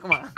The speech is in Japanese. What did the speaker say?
まあ